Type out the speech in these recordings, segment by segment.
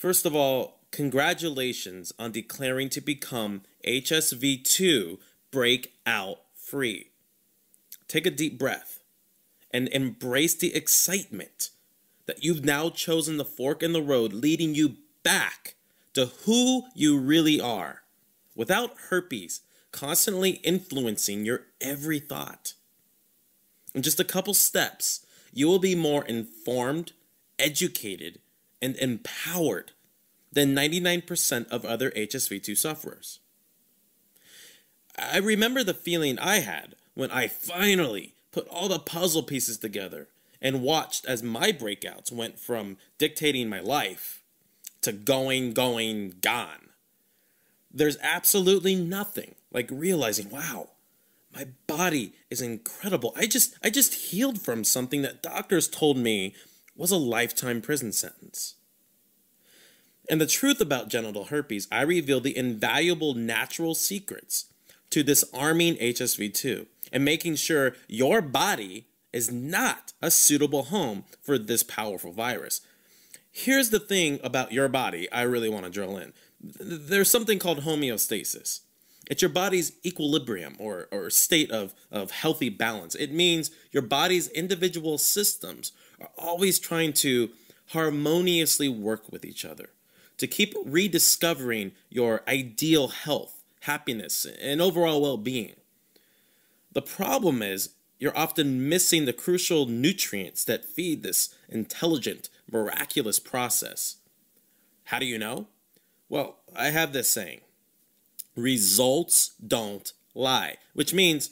First of all, congratulations on declaring to become HSV2 breakout free. Take a deep breath and embrace the excitement that you've now chosen the fork in the road leading you back to who you really are without herpes constantly influencing your every thought. In just a couple steps, you will be more informed, educated, and empowered than 99% of other HSV2 sufferers. I remember the feeling I had when I finally put all the puzzle pieces together and watched as my breakouts went from dictating my life to going, going, gone. There's absolutely nothing like realizing, wow, my body is incredible. I just I just healed from something that doctors told me was a lifetime prison sentence. And the truth about genital herpes, I reveal the invaluable natural secrets to disarming HSV2 and making sure your body is not a suitable home for this powerful virus. Here's the thing about your body I really want to drill in. There's something called homeostasis. It's your body's equilibrium or, or state of, of healthy balance. It means your body's individual systems are always trying to harmoniously work with each other to keep rediscovering your ideal health, happiness, and overall well being. The problem is you're often missing the crucial nutrients that feed this intelligent, miraculous process. How do you know? Well, I have this saying results don't lie, which means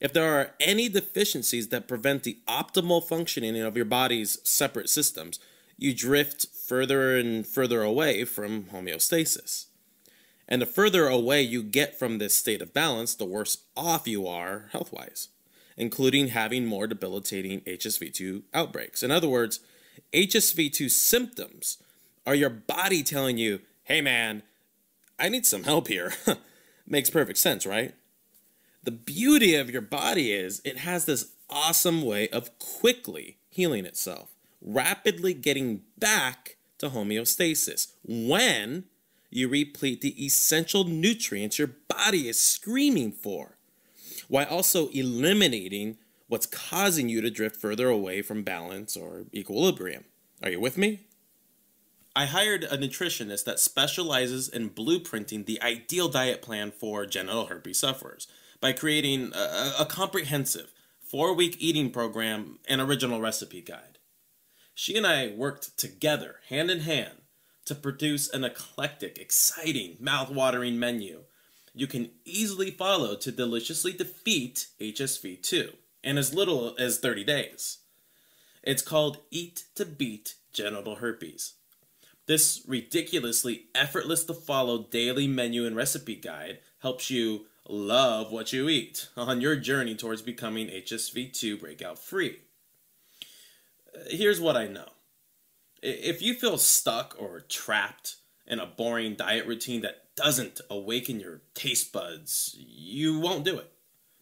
if there are any deficiencies that prevent the optimal functioning of your body's separate systems, you drift further and further away from homeostasis. And the further away you get from this state of balance, the worse off you are health wise, including having more debilitating HSV2 outbreaks. In other words, HSV2 symptoms are your body telling you, hey man, I need some help here. Makes perfect sense, right? The beauty of your body is it has this awesome way of quickly healing itself rapidly getting back to homeostasis when you replete the essential nutrients your body is screaming for, while also eliminating what's causing you to drift further away from balance or equilibrium. Are you with me? I hired a nutritionist that specializes in blueprinting the ideal diet plan for genital herpes sufferers by creating a, a comprehensive four week eating program and original recipe guide. She and I worked together, hand in hand, to produce an eclectic, exciting, mouth-watering menu you can easily follow to deliciously defeat HSV2 in as little as 30 days. It's called Eat to Beat Genital Herpes. This ridiculously effortless to follow daily menu and recipe guide helps you love what you eat on your journey towards becoming HSV2 breakout free uh, here's what I know. If you feel stuck or trapped in a boring diet routine that doesn't awaken your taste buds, you won't do it.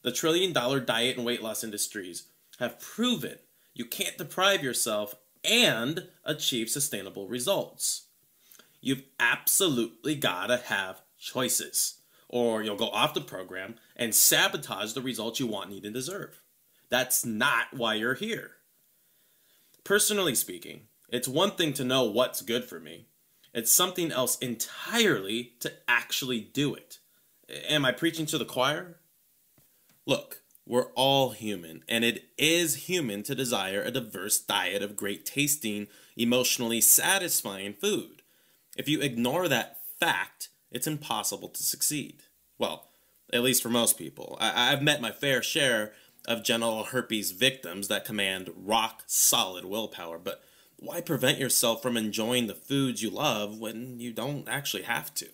The trillion dollar diet and weight loss industries have proven you can't deprive yourself and achieve sustainable results. You've absolutely got to have choices, or you'll go off the program and sabotage the results you want, need, and deserve. That's not why you're here. Personally speaking, it's one thing to know what's good for me. It's something else entirely to actually do it. Am I preaching to the choir? Look, we're all human, and it is human to desire a diverse diet of great tasting, emotionally satisfying food. If you ignore that fact, it's impossible to succeed. Well, at least for most people. I- have met my fair share of genital herpes victims that command rock solid willpower, but why prevent yourself from enjoying the foods you love when you don't actually have to?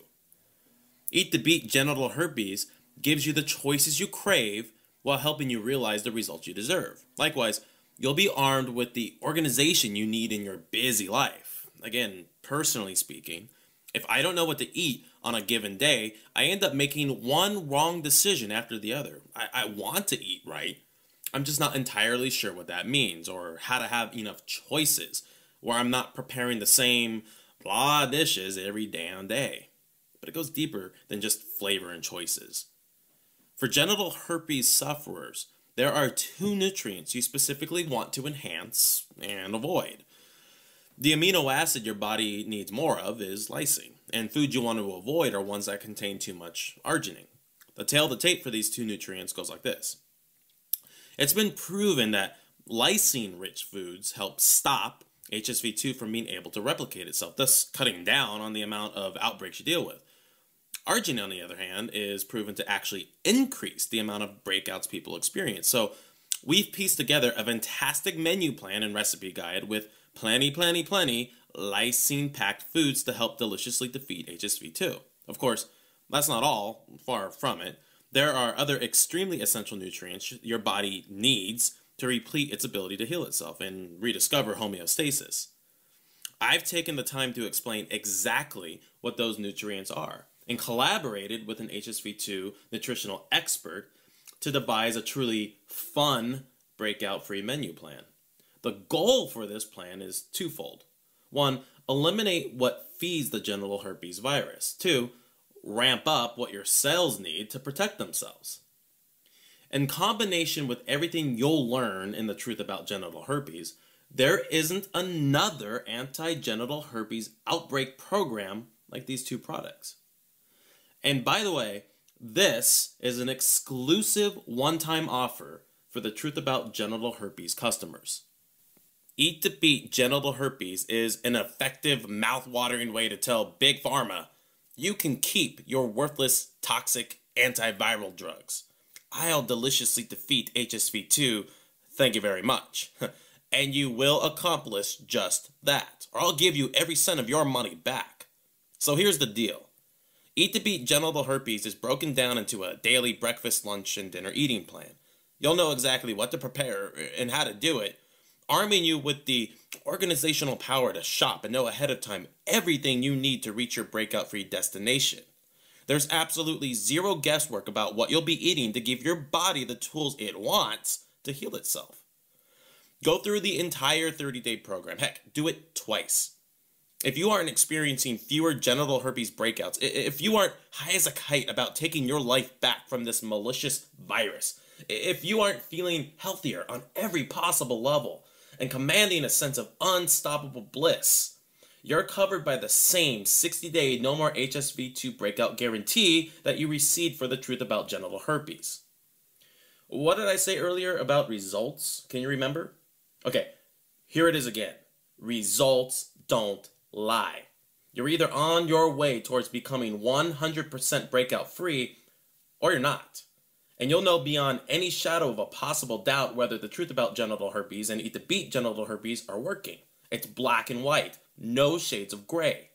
Eat to Beat Genital Herpes gives you the choices you crave while helping you realize the results you deserve. Likewise, you'll be armed with the organization you need in your busy life. Again, personally speaking, if I don't know what to eat on a given day, I end up making one wrong decision after the other. I, I want to eat right. I'm just not entirely sure what that means or how to have enough choices where I'm not preparing the same blah dishes every damn day. But it goes deeper than just flavor and choices. For genital herpes sufferers, there are two nutrients you specifically want to enhance and avoid. The amino acid your body needs more of is lysine, and foods you want to avoid are ones that contain too much arginine. The tail the tape for these two nutrients goes like this. It's been proven that lysine rich foods help stop HSV2 from being able to replicate itself, thus cutting down on the amount of outbreaks you deal with. Arginine, on the other hand, is proven to actually increase the amount of breakouts people experience. So we've pieced together a fantastic menu plan and recipe guide with plenty, plenty, plenty lysine packed foods to help deliciously defeat HSV2. Of course, that's not all, far from it. There are other extremely essential nutrients your body needs to replete its ability to heal itself and rediscover homeostasis. I've taken the time to explain exactly what those nutrients are and collaborated with an HSV2 nutritional expert to devise a truly fun breakout free menu plan. The goal for this plan is twofold. One, eliminate what feeds the genital herpes virus. Two, ramp up what your cells need to protect themselves. In combination with everything you'll learn in the truth about genital herpes, there isn't another anti genital herpes outbreak program like these two products. And by the way, this is an exclusive one time offer for the Truth About Genital Herpes customers. Eat to Beat Genital Herpes is an effective mouth-watering way to tell Big Pharma you can keep your worthless, toxic antiviral drugs. I'll deliciously defeat HSV2, thank you very much. and you will accomplish just that, or I'll give you every cent of your money back. So here's the deal. Eat to Beat Genital Herpes is broken down into a daily breakfast, lunch, and dinner eating plan. You'll know exactly what to prepare and how to do it, arming you with the organizational power to shop and know ahead of time everything you need to reach your breakout free destination. There's absolutely zero guesswork about what you'll be eating to give your body the tools it wants to heal itself. Go through the entire 30 day program. Heck, do it twice. If you aren't experiencing fewer genital herpes breakouts, if you aren't high as a kite about taking your life back from this malicious virus, if you aren't feeling healthier on every possible level and commanding a sense of unstoppable bliss, you're covered by the same 60 day no more HSV2 breakout guarantee that you received for the truth about genital herpes. What did I say earlier about results? Can you remember? Okay, here it is again. Results don't lie. You're either on your way towards becoming 100% breakout free or you're not. And you'll know beyond any shadow of a possible doubt whether the truth about genital herpes and eat to beat genital herpes are working. It's black and white no shades of gray.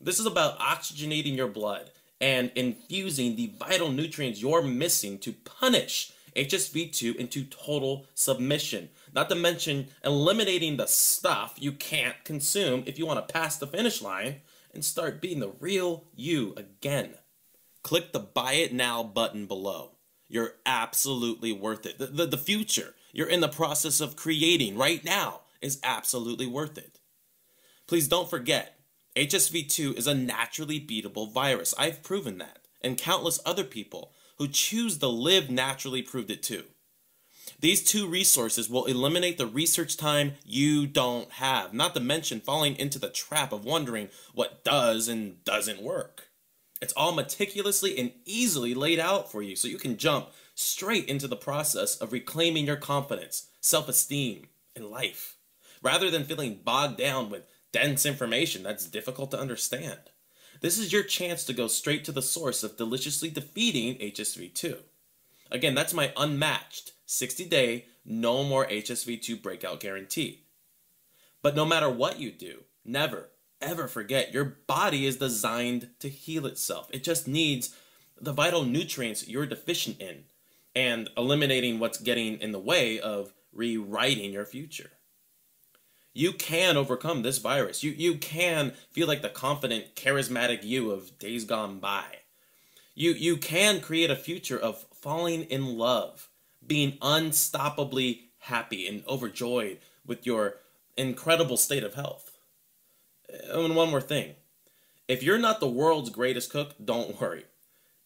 This is about oxygenating your blood and infusing the vital nutrients you're missing to punish HSV2 into total submission. Not to mention eliminating the stuff you can't consume if you want to pass the finish line and start being the real you again. Click the Buy It Now button below. You're absolutely worth it. The, the, the future you're in the process of creating right now is absolutely worth it. Please don't forget, HSV2 is a naturally beatable virus. I've proven that, and countless other people who choose to live naturally proved it too. These two resources will eliminate the research time you don't have, not to mention falling into the trap of wondering what does and doesn't work. It's all meticulously and easily laid out for you so you can jump straight into the process of reclaiming your confidence, self esteem, and life, rather than feeling bogged down with dense information that's difficult to understand. This is your chance to go straight to the source of deliciously defeating HSV2. Again, that's my unmatched 60 day, no more HSV2 breakout guarantee. But no matter what you do, never, ever forget your body is designed to heal itself. It just needs the vital nutrients you're deficient in and eliminating what's getting in the way of rewriting your future you can overcome this virus. You you can feel like the confident, charismatic you of days gone by. You you can create a future of falling in love, being unstoppably happy and overjoyed with your incredible state of health. And one more thing if you're not the world's greatest cook, don't worry.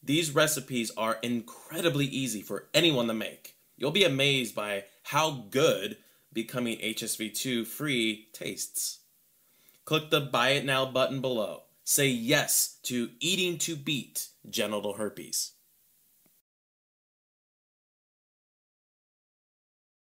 These recipes are incredibly easy for anyone to make. You'll be amazed by how good becoming HSV2 free tastes. Click the Buy It Now button below. Say yes to eating to beat genital herpes.